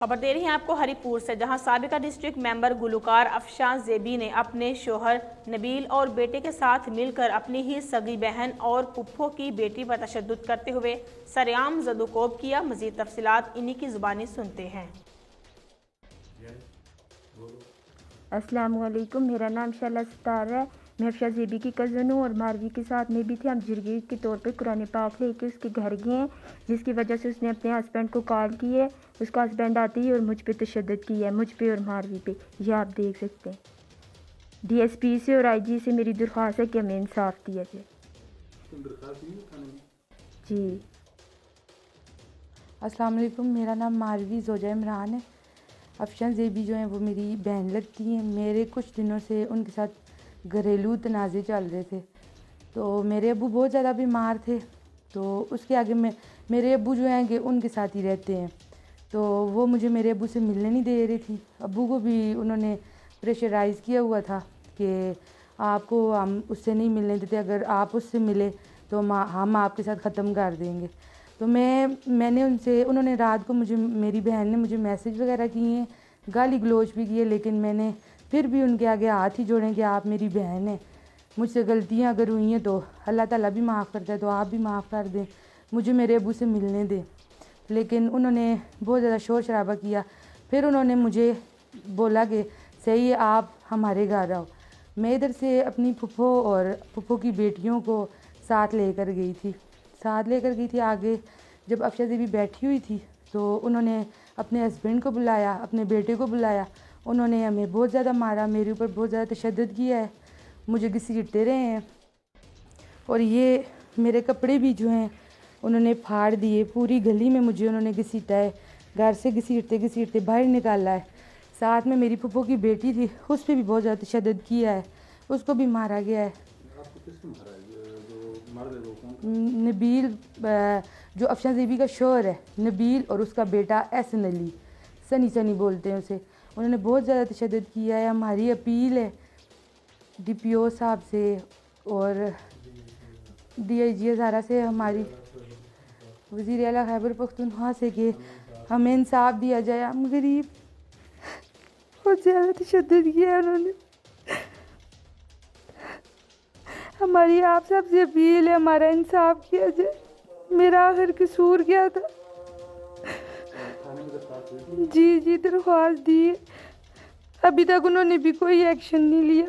खबर दे रही हैं आपको हरिपुर से, जहाँ सबका डिस्ट्रिक्ट मेंबर गुलकार अफशान जेबी ने अपने शोहर नबील और बेटे के साथ मिलकर अपनी ही सगी बहन और पुप्पो की बेटी पर तशद करते हुए सरेआम जदोकोब किया मजीद तफसीत इन्हीं की ज़ुबानी सुनते हैं। असलकुम मेरा नाम शला है। मैं अफशा जेबी की कज़न हूँ और मारवी के साथ में भी थी। हम जिरगी के तौर पे कुरान पाक लेके उसके घर गए हैं जिसकी वजह से उसने अपने हस्बैंड को कॉल की है। उसका हस्बैंड आते ही और मुझ पर तशद की है मुझ पर और मारवी पे। यह आप देख सकते हैं। डीएसपी से और आईजी से मेरी दरख्वास्त है कि हमें इंसाफ दिया जाए। जी। अस्सलाम वालेकुम मेरा नाम मारवी जोजा इमरान है। अफशन जेबी जो हैं वो मेरी बहन लगती हैं। मेरे कुछ दिनों से उनके साथ घरेलू तनाज़े चल रहे थे। तो मेरे अबू बहुत ज़्यादा बीमार थे। तो उसके आगे मैं, मेरे अबू जो हैं उनके साथ ही रहते हैं। तो वो मुझे मेरे अबू से मिलने नहीं दे रही थी। अबू को भी उन्होंने प्रेशराइज़ किया हुआ था कि आपको हम उससे नहीं मिलने देते। अगर आप उससे मिले तो हम आपके साथ ख़त्म कर देंगे। तो मैं, मैंने उनसे, उन्होंने रात को मुझे, मेरी बहन ने मुझे मैसेज वगैरह किए हैं। गाली गलोच भी किए, लेकिन मैंने फिर भी उनके आगे हाथ ही जोड़ें कि आप मेरी बहन हैं। मुझसे गलतियाँ अगर हुई हैं तो अल्लाह ताला भी माफ़ करता है तो आप भी माफ़ कर दें। मुझे मेरे अबू से मिलने दें। लेकिन उन्होंने बहुत ज़्यादा शोर शराबा किया। फिर उन्होंने मुझे बोला कि, सही है, आप हमारे घर आओ। मैं इधर से अपनी फुफो और फुफो की बेटियों को साथ लेकर गई थी। साथ लेकर गई थी आगे जब अफशा देवी बैठी हुई थी तो उन्होंने अपने हस्बैंड को बुलाया, अपने बेटे को बुलाया। उन्होंने हमें बहुत ज़्यादा मारा मेरे ऊपर बहुत ज़्यादा तशद किया है मुझे घसीटते रहे हैं। और ये मेरे कपड़े भी जो हैं उन्होंने फाड़ दिए पूरी गली में मुझे उन्होंने घसीटा है घर से घसीटते घसीटते बाहर निकाला है। साथ में मेरी पप्पो की बेटी थी उस पर भी बहुत ज़्यादा तशद किया है उसको भी मारा गया है। नबील जो अफशान जेबी का शोर है नबील और उसका बेटा एसन अली सनी सनी बोलते हैं उसे। उन्होंने बहुत ज़्यादा तशद किया है। हमारी अपील है डी पी ओ साहब से और डी आई जी हज़ारा से, हमारी वज़ी अला खैबर पख्तूनख्वा से कि हमें इंसाफ दिया जाए। हम गरीब, बहुत ज़्यादा तशद किया है उन्होंने। हमारी आप सबसे अपील है, हमारा इंसाफ किया जाए। मेरा आखिर कसूर क्या था? जी जी दरख्वास्त दी। अभी तक उन्होंने भी कोई एक्शन नहीं लिया।